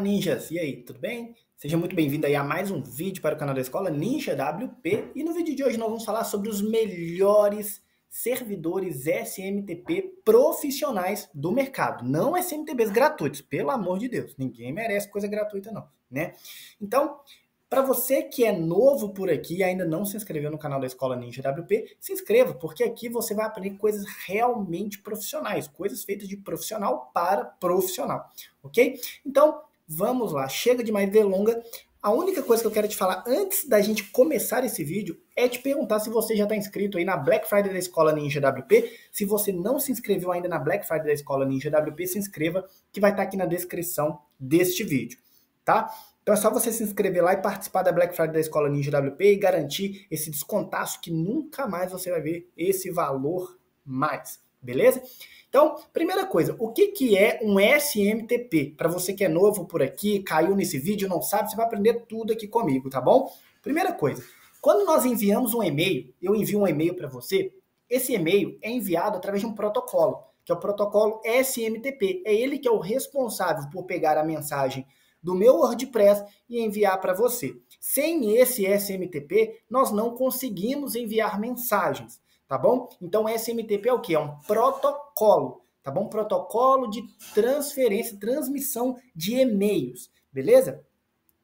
Ninjas, e aí, tudo bem? Seja muito bem-vindo aí a mais um vídeo para o canal da Escola Ninja WP. E no vídeo de hoje nós vamos falar sobre os melhores servidores SMTP profissionais do mercado. Não SMTPs gratuitos, pelo amor de Deus. Ninguém merece coisa gratuita não, né? Então, para você que é novo por aqui e ainda não se inscreveu no canal da Escola Ninja WP, se inscreva, porque aqui você vai aprender coisas realmente profissionais, coisas feitas de profissional para profissional, ok? Então, vamos lá, chega de mais delonga. A única coisa que eu quero te falar antes da gente começar esse vídeo é te perguntar se você já está inscrito aí na Black Friday da Escola Ninja WP. Se você não se inscreveu ainda na Black Friday da Escola Ninja WP, se inscreva, que vai estar tá aqui na descrição deste vídeo, tá? Então é só você se inscrever lá e participar da Black Friday da Escola Ninja WP e garantir esse descontaço que nunca mais você vai ver esse valor mais, beleza? Então, primeira coisa, o que, que é um SMTP? Para você que é novo por aqui, caiu nesse vídeo, não sabe, você vai aprender tudo aqui comigo, tá bom? Primeira coisa, quando nós enviamos um e-mail, eu envio um e-mail para você, esse e-mail é enviado através de um protocolo, que é o protocolo SMTP. É ele que é o responsável por pegar a mensagem do meu WordPress e enviar para você. Sem esse SMTP, nós não conseguimos enviar mensagens, tá bom? Então, SMTP é o que? É um protocolo, tá bom? Protocolo de transferência, transmissão de e-mails, beleza?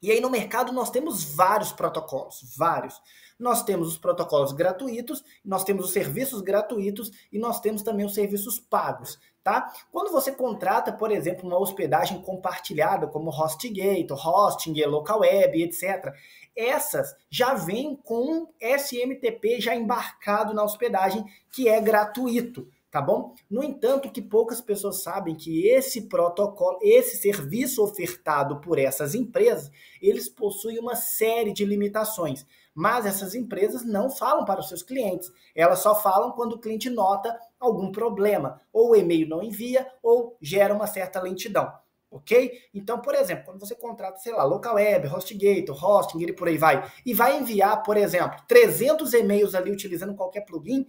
E aí no mercado nós temos vários protocolos, vários. Nós temos os protocolos gratuitos, nós temos os serviços gratuitos e nós temos também os serviços pagos tá? Quando você contrata, por exemplo, uma hospedagem compartilhada, como HostGate, Hosting, Local Web, etc., essas já vêm com SMTP já embarcado na hospedagem, que é gratuito, tá bom? No entanto, que poucas pessoas sabem que esse protocolo, esse serviço ofertado por essas empresas, eles possuem uma série de limitações. Mas essas empresas não falam para os seus clientes. Elas só falam quando o cliente nota algum problema, ou o e-mail não envia, ou gera uma certa lentidão. Ok? Então, por exemplo, quando você contrata, sei lá, local web, HostGator, hosting, ele por aí vai, e vai enviar, por exemplo, 300 e-mails ali utilizando qualquer plugin,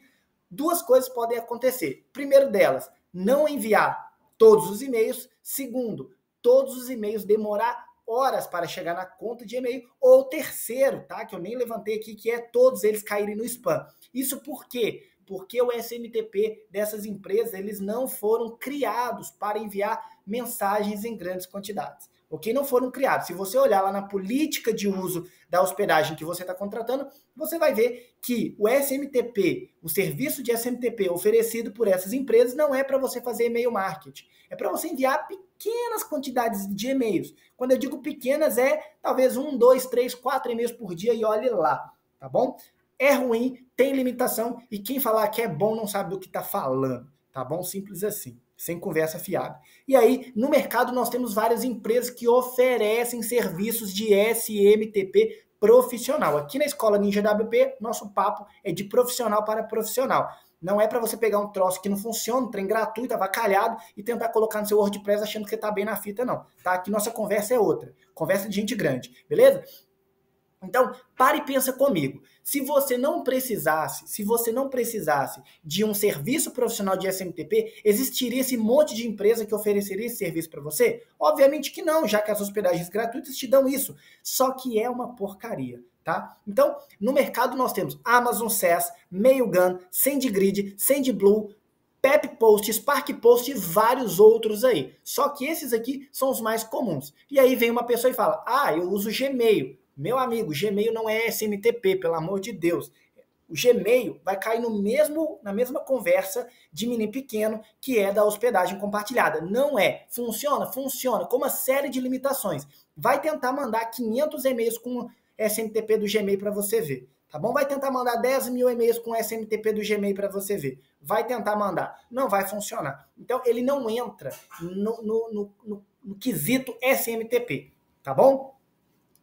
duas coisas podem acontecer. Primeiro delas, não enviar todos os e-mails. Segundo, todos os e-mails demorar horas para chegar na conta de e-mail. Ou terceiro, tá? Que eu nem levantei aqui, que é todos eles caírem no spam. Isso por quê? Porque o SMTP dessas empresas, eles não foram criados para enviar mensagens em grandes quantidades ok? Não foram criados. Se você olhar lá na política de uso da hospedagem que você está contratando, você vai ver que o SMTP, o serviço de SMTP oferecido por essas empresas, não é para você fazer e-mail marketing. É para você enviar pequenas quantidades de e-mails. Quando eu digo pequenas, é talvez um, dois, três, quatro e-mails por dia e olhe lá, tá bom? É ruim, tem limitação e quem falar que é bom não sabe do que está falando, tá bom? Simples assim sem conversa fiada. E aí, no mercado, nós temos várias empresas que oferecem serviços de SMTP profissional. Aqui na Escola Ninja WP, nosso papo é de profissional para profissional. Não é para você pegar um troço que não funciona, um trem gratuito, avacalhado, e tentar colocar no seu WordPress achando que está bem na fita, não. Tá? Aqui nossa conversa é outra. Conversa de gente grande, beleza? Então, pare e pensa comigo. Se você não precisasse, se você não precisasse de um serviço profissional de SMTP, existiria esse monte de empresa que ofereceria esse serviço para você? Obviamente que não, já que as hospedagens gratuitas te dão isso. Só que é uma porcaria. Tá? Então, no mercado nós temos Amazon SaaS, Mailgun, SendGrid, SendBlue, Pep Post, Spark Post e vários outros aí. Só que esses aqui são os mais comuns. E aí vem uma pessoa e fala: "Ah, eu uso Gmail". Meu amigo, Gmail não é SMTP, pelo amor de Deus. O Gmail vai cair no mesmo, na mesma conversa de menino pequeno que é da hospedagem compartilhada. Não é. Funciona? Funciona, com uma série de limitações. Vai tentar mandar 500 e-mails com SMTP do Gmail para você ver. Tá bom? Vai tentar mandar 10 mil e-mails com SMTP do Gmail para você ver. Vai tentar mandar. Não vai funcionar. Então, ele não entra no, no, no, no, no quesito SMTP. Tá bom?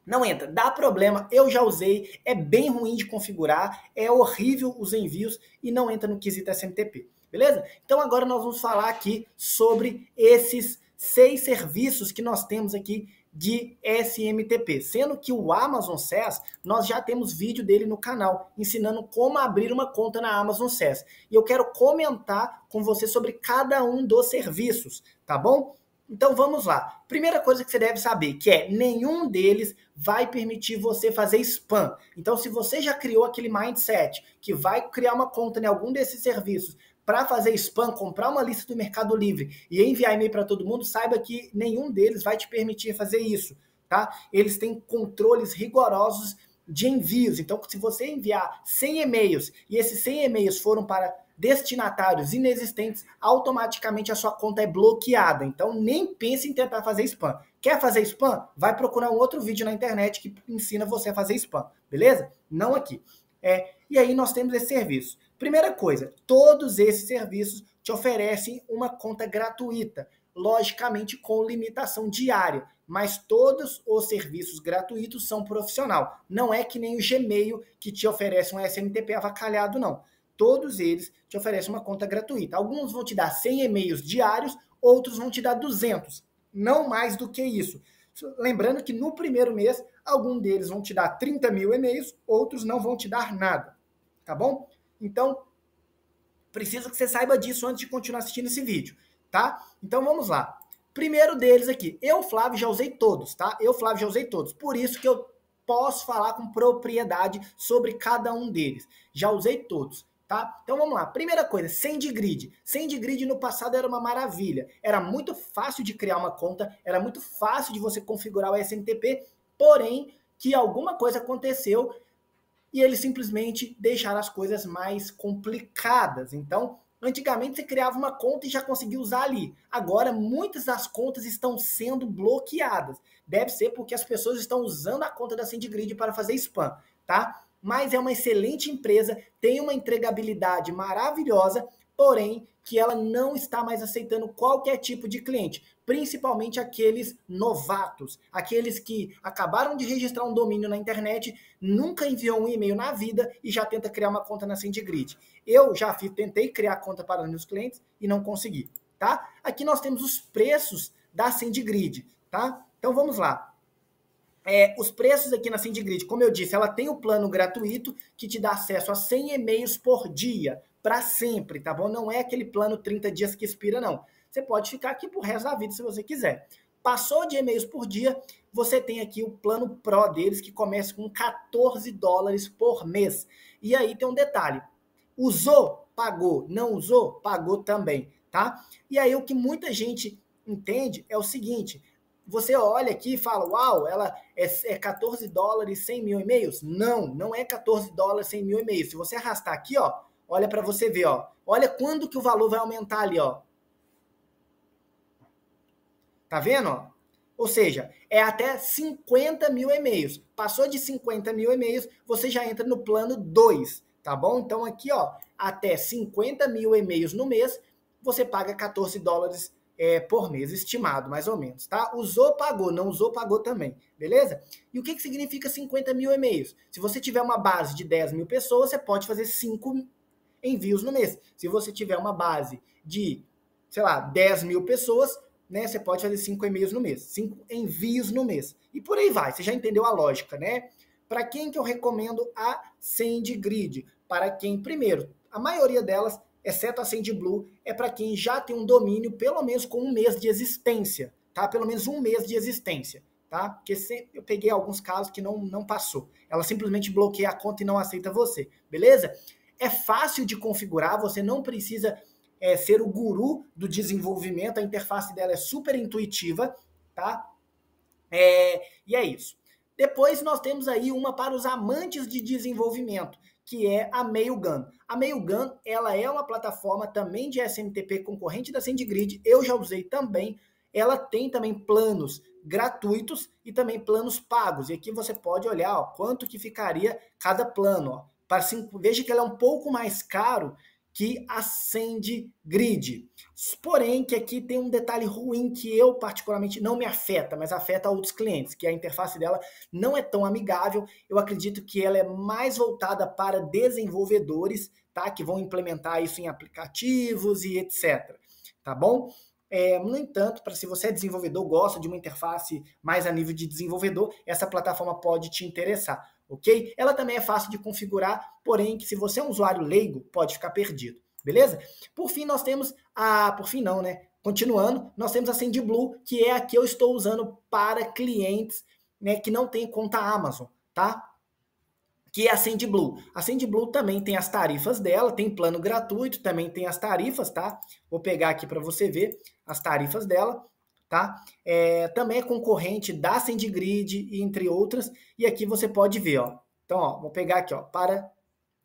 Não entra, dá problema, eu já usei, é bem ruim de configurar, é horrível os envios e não entra no quesito SMTP, beleza? Então agora nós vamos falar aqui sobre esses seis serviços que nós temos aqui de SMTP, sendo que o Amazon SaaS, nós já temos vídeo dele no canal, ensinando como abrir uma conta na Amazon SaaS. E eu quero comentar com você sobre cada um dos serviços, tá bom? Então vamos lá. Primeira coisa que você deve saber, que é nenhum deles vai permitir você fazer spam. Então se você já criou aquele mindset que vai criar uma conta em algum desses serviços para fazer spam, comprar uma lista do Mercado Livre e enviar e-mail para todo mundo, saiba que nenhum deles vai te permitir fazer isso, tá? Eles têm controles rigorosos de envios. Então, se você enviar 100 e-mails e esses 100 e-mails foram para destinatários inexistentes, automaticamente a sua conta é bloqueada. Então nem pense em tentar fazer spam. Quer fazer spam? Vai procurar um outro vídeo na internet que ensina você a fazer spam, beleza? Não aqui. É, e aí nós temos esse serviço. Primeira coisa, todos esses serviços te oferecem uma conta gratuita, logicamente com limitação diária, mas todos os serviços gratuitos são profissional. Não é que nem o Gmail que te oferece um SMTP avacalhado, não todos eles te oferecem uma conta gratuita. Alguns vão te dar 100 e-mails diários, outros vão te dar 200. Não mais do que isso. Lembrando que no primeiro mês, algum deles vão te dar 30 mil e-mails, outros não vão te dar nada. Tá bom? Então, preciso que você saiba disso antes de continuar assistindo esse vídeo, tá? Então vamos lá. Primeiro deles aqui, eu, Flávio, já usei todos, tá? Eu, Flávio, já usei todos. Por isso que eu posso falar com propriedade sobre cada um deles. Já usei todos. Tá? Então vamos lá. Primeira coisa, SendGrid. SendGrid no passado era uma maravilha. Era muito fácil de criar uma conta, era muito fácil de você configurar o SMTP, porém que alguma coisa aconteceu e eles simplesmente deixaram as coisas mais complicadas. Então, antigamente você criava uma conta e já conseguia usar ali. Agora, muitas das contas estão sendo bloqueadas. Deve ser porque as pessoas estão usando a conta da SendGrid para fazer spam, tá? Mas é uma excelente empresa, tem uma entregabilidade maravilhosa, porém que ela não está mais aceitando qualquer tipo de cliente, principalmente aqueles novatos, aqueles que acabaram de registrar um domínio na internet, nunca enviou um e-mail na vida e já tenta criar uma conta na SendGrid. Eu já tentei criar conta para meus clientes e não consegui, tá? Aqui nós temos os preços da SendGrid, tá? Então vamos lá. É, os preços aqui na SendGrid, como eu disse, ela tem o plano gratuito que te dá acesso a 100 e-mails por dia, para sempre, tá bom? Não é aquele plano 30 dias que expira, não. Você pode ficar aqui pro resto da vida se você quiser. Passou de e-mails por dia, você tem aqui o plano Pro deles, que começa com 14 dólares por mês. E aí tem um detalhe: usou, pagou, não usou, pagou também, tá? E aí o que muita gente entende é o seguinte: você olha aqui e fala, uau, ela é, é 14 dólares 100 mil e-mails? Não, não é 14 dólares 100 mil e-mails. Se você arrastar aqui, ó, olha para você ver, ó. Olha quando que o valor vai aumentar ali, ó. Tá vendo? Ou seja, é até 50 mil e-mails. Passou de 50 mil e-mails, você já entra no plano 2, tá bom? Então aqui, ó, até 50 mil e-mails no mês, você paga 14 dólares é, por mês, estimado, mais ou menos, tá? Usou, pagou, não usou, pagou também, beleza? E o que, que significa 50 mil e-mails? Se você tiver uma base de 10 mil pessoas, você pode fazer 5 envios no mês. Se você tiver uma base de, sei lá, 10 mil pessoas, né, você pode fazer 5 e-mails no mês, 5 envios no mês. E por aí vai, você já entendeu a lógica, né? Para quem que eu recomendo a SendGrid? Para quem, primeiro, a maioria delas exceto a SendBlue, é para quem já tem um domínio pelo menos com um mês de existência, tá? Pelo menos um mês de existência, tá? Porque eu peguei alguns casos que não, não passou. Ela simplesmente bloqueia a conta e não aceita você, beleza? É fácil de configurar, você não precisa é, ser o guru do desenvolvimento, a interface dela é super intuitiva, tá? É, e é isso. Depois nós temos aí uma para os amantes de desenvolvimento que é a Mailgun. A Mailgun, ela é uma plataforma também de SMTP concorrente da SendGrid, eu já usei também. Ela tem também planos gratuitos e também planos pagos. E aqui você pode olhar ó, quanto que ficaria cada plano. Ó. Para veja que ela é um pouco mais caro que acende grid. Porém, que aqui tem um detalhe ruim que eu particularmente não me afeta, mas afeta outros clientes, que a interface dela não é tão amigável. Eu acredito que ela é mais voltada para desenvolvedores, tá? Que vão implementar isso em aplicativos e etc. Tá bom? É, no entanto, para se você é desenvolvedor, gosta de uma interface mais a nível de desenvolvedor, essa plataforma pode te interessar ok? Ela também é fácil de configurar, porém que se você é um usuário leigo, pode ficar perdido, beleza? Por fim, nós temos a... Por fim não, né? continuando, nós temos a SendBlue, que é a que eu estou usando para clientes né, que não têm conta Amazon, tá? que é a SendBlue. A SendBlue também tem as tarifas dela, tem plano gratuito, também tem as tarifas, tá? Vou pegar aqui para você ver as tarifas dela, tá? É, também é concorrente da SendGrid, entre outras, e aqui você pode ver, ó. Então, ó, vou pegar aqui, ó, para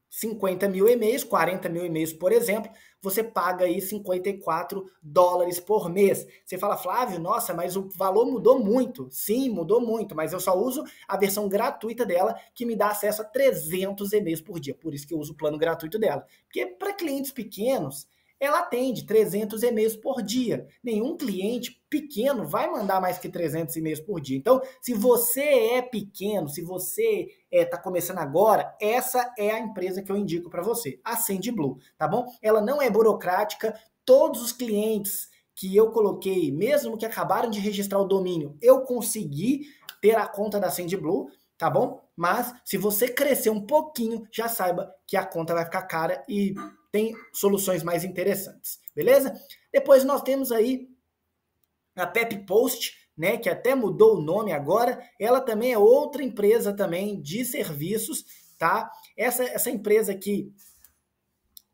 50 mil e-mails, 40 mil e-mails, por exemplo, você paga aí 54 dólares por mês. Você fala, Flávio, nossa, mas o valor mudou muito. Sim, mudou muito, mas eu só uso a versão gratuita dela, que me dá acesso a 300 e-mails por dia. Por isso que eu uso o plano gratuito dela. Porque para clientes pequenos, ela atende 300 e-mails por dia. Nenhum cliente pequeno vai mandar mais que 300 e-mails por dia. Então, se você é pequeno, se você está é, tá começando agora, essa é a empresa que eu indico para você, a SendBlue, tá bom? Ela não é burocrática, todos os clientes que eu coloquei, mesmo que acabaram de registrar o domínio, eu consegui ter a conta da SendBlue, tá bom? Mas se você crescer um pouquinho, já saiba que a conta vai ficar cara e tem soluções mais interessantes, beleza? Depois nós temos aí a Pep Post, né, que até mudou o nome agora, ela também é outra empresa também de serviços, tá? Essa, essa empresa aqui,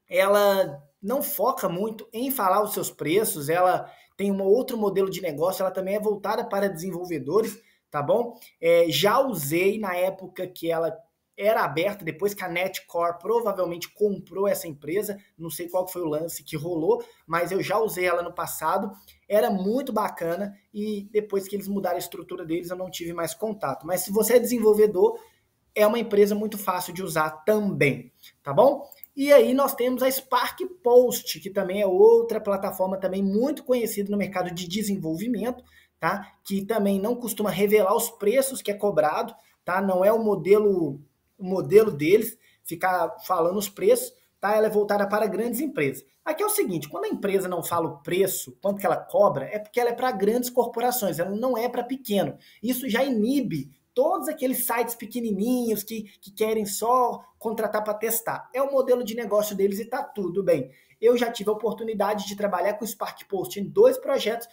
ela não foca muito em falar os seus preços, ela tem um outro modelo de negócio, ela também é voltada para desenvolvedores, tá bom? É, já usei na época que ela era aberta depois que a Netcore provavelmente comprou essa empresa. Não sei qual foi o lance que rolou, mas eu já usei ela no passado. Era muito bacana e depois que eles mudaram a estrutura deles, eu não tive mais contato. Mas se você é desenvolvedor, é uma empresa muito fácil de usar também, tá bom? E aí nós temos a Spark Post, que também é outra plataforma também muito conhecida no mercado de desenvolvimento, tá? Que também não costuma revelar os preços que é cobrado, tá? Não é o modelo o modelo deles, ficar falando os preços, tá? Ela é voltada para grandes empresas. Aqui é o seguinte, quando a empresa não fala o preço, quanto que ela cobra, é porque ela é para grandes corporações, ela não é para pequeno. Isso já inibe todos aqueles sites pequenininhos que, que querem só contratar para testar. É o modelo de negócio deles e tá tudo bem. Eu já tive a oportunidade de trabalhar com o Spark Post em dois projetos.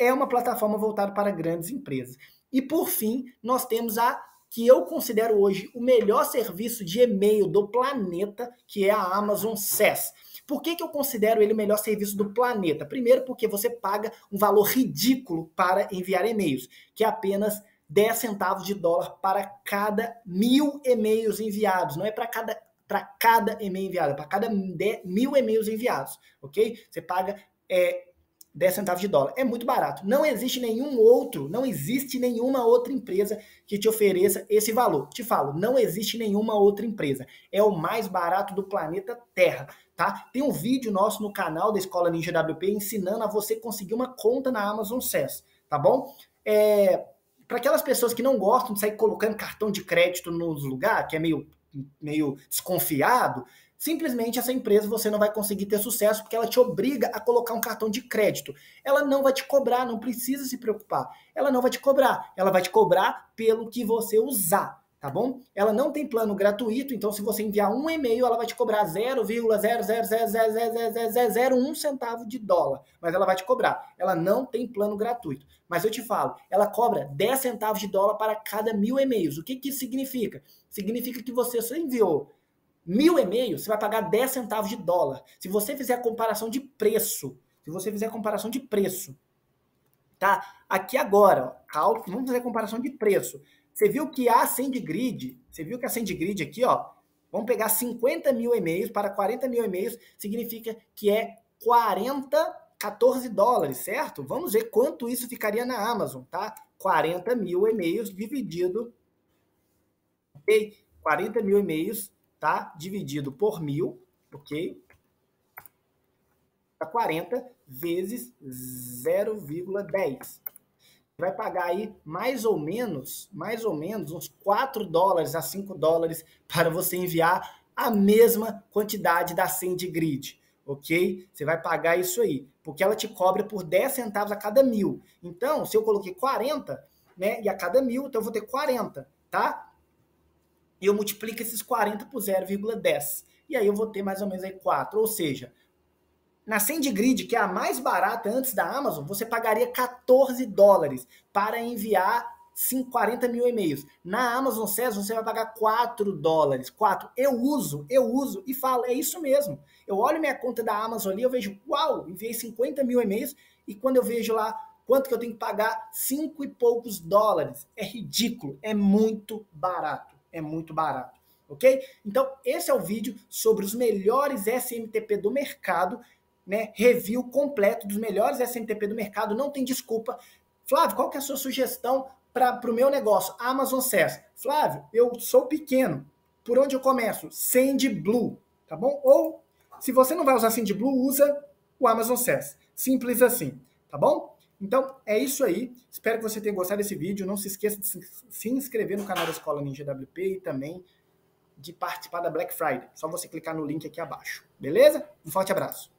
É uma plataforma voltada para grandes empresas. E por fim, nós temos a que eu considero hoje o melhor serviço de e-mail do planeta, que é a Amazon SES. Por que, que eu considero ele o melhor serviço do planeta? Primeiro, porque você paga um valor ridículo para enviar e-mails, que é apenas 10 centavos de dólar para cada mil e-mails enviados. Não é para cada para cada e-mail enviado, é para cada mil e-mails enviados, ok? Você paga é, 10 centavos de dólar. É muito barato. Não existe nenhum outro, não existe nenhuma outra empresa que te ofereça esse valor. Te falo, não existe nenhuma outra empresa. É o mais barato do planeta Terra, tá? Tem um vídeo nosso no canal da Escola Ninja WP ensinando a você conseguir uma conta na Amazon SES, tá bom? É, para aquelas pessoas que não gostam de sair colocando cartão de crédito nos lugares, que é meio, meio desconfiado, simplesmente essa empresa você não vai conseguir ter sucesso porque ela te obriga a colocar um cartão de crédito. Ela não vai te cobrar, não precisa se preocupar. Ela não vai te cobrar, ela vai te cobrar pelo que você usar, tá bom? Ela não tem plano gratuito, então se você enviar um e-mail, ela vai te cobrar 0,0000001 centavo de dólar, mas ela vai te cobrar. Ela não tem plano gratuito. Mas eu te falo, ela cobra 10 centavos de dólar para cada mil e-mails. O que, que isso significa? Significa que você só enviou mil e-mails, você vai pagar 10 centavos de dólar. Se você fizer a comparação de preço, se você fizer a comparação de preço, tá? Aqui agora, ó, vamos fazer a comparação de preço. Você viu que a SendGrid, você viu que a SendGrid aqui, ó, vamos pegar 50 mil e-mails para 40 mil e-mails, significa que é 40, 14 dólares, certo? Vamos ver quanto isso ficaria na Amazon, tá? 40 mil e-mails dividido, ok? 40 mil e-mails tá? Dividido por mil, ok? Dá 40 vezes 0,10. Vai pagar aí mais ou menos, mais ou menos uns 4 dólares a 5 dólares para você enviar a mesma quantidade da SendGrid, ok? Você vai pagar isso aí, porque ela te cobra por 10 centavos a cada mil. Então, se eu coloquei 40, né, e a cada mil, então eu vou ter 40, tá? E eu multiplico esses 40 por 0,10. E aí eu vou ter mais ou menos aí 4. Ou seja, Na SendGrid, que é a mais barata antes da Amazon, você pagaria 14 dólares para enviar 40 mil e-mails. Na Amazon SES você vai pagar 4 dólares. 4. Eu uso, eu uso e falo, é isso mesmo. Eu olho minha conta da Amazon ali, eu vejo, uau, enviei 50 mil e-mails e quando eu vejo lá quanto que eu tenho que pagar, 5 e poucos dólares. É ridículo, é muito barato, é muito barato. Ok? Então, esse é o vídeo sobre os melhores SMTP do mercado, né? Review completo dos melhores SMTP do mercado, não tem desculpa. Flávio, qual que é a sua sugestão para o meu negócio, Amazon SES. Flávio, eu sou pequeno. Por onde eu começo? SendBlue, tá bom? Ou, se você não vai usar SendBlue, usa o Amazon SES. Simples assim, tá bom? Então, é isso aí. Espero que você tenha gostado desse vídeo. Não se esqueça de se inscrever no canal da Escola Ninja WP e também de participar da Black Friday. Só você clicar no link aqui abaixo. Beleza? Um forte abraço.